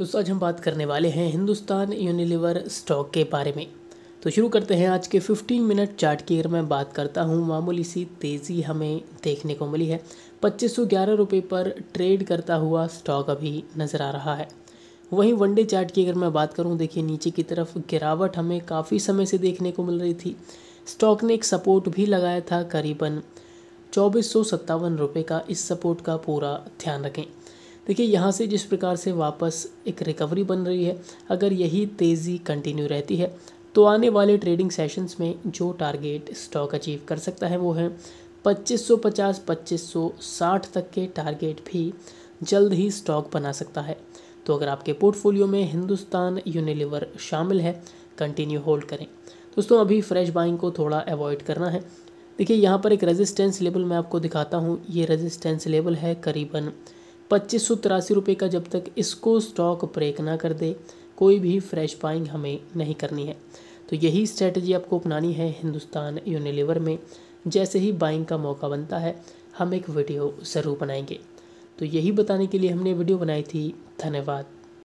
दोस्तों आज हम बात करने वाले हैं हिंदुस्तान यूनिलीवर स्टॉक के बारे में। तो शुरू करते हैं आज के 15 मिनट चार्ट की। अगर मैं बात करता हूँ, मामूली सी तेज़ी हमें देखने को मिली है। पच्चीस सौ पर ट्रेड करता हुआ स्टॉक अभी नज़र आ रहा है। वहीं वनडे चार्ट की अगर मैं बात करूँ, देखिए नीचे की तरफ़ गिरावट हमें काफ़ी समय से देखने को मिल रही थी। स्टॉक ने एक सपोर्ट भी लगाया था करीबन चौबीस सौ का। इस सपोर्ट का पूरा ध्यान रखें। देखिए, यहाँ से जिस प्रकार से वापस एक रिकवरी बन रही है, अगर यही तेज़ी कंटिन्यू रहती है तो आने वाले ट्रेडिंग सेशंस में जो टारगेट स्टॉक अचीव कर सकता है, वो है 2550 2560 तक के टारगेट भी जल्द ही स्टॉक बना सकता है। तो अगर आपके पोर्टफोलियो में हिंदुस्तान यूनिलीवर शामिल है कंटिन्यू होल्ड करें। दोस्तों, अभी फ्रेश बाइंग को थोड़ा अवॉइड करना है। देखिए, यहाँ पर एक रेजिस्टेंस लेवल मैं आपको दिखाता हूँ। ये रेजिस्टेंस लेवल है करीबन पच्चीस सौ तिरासी रुपये का जब तक इसको स्टॉक ब्रेक ना कर दे, कोई भी फ्रेश बाइंग हमें नहीं करनी है। तो यही स्ट्रेटजी आपको अपनानी है हिंदुस्तान यूनिलीवर में। जैसे ही बाइंग का मौका बनता है, हम एक वीडियो ज़रूर बनाएँगे। तो यही बताने के लिए हमने वीडियो बनाई थी। धन्यवाद।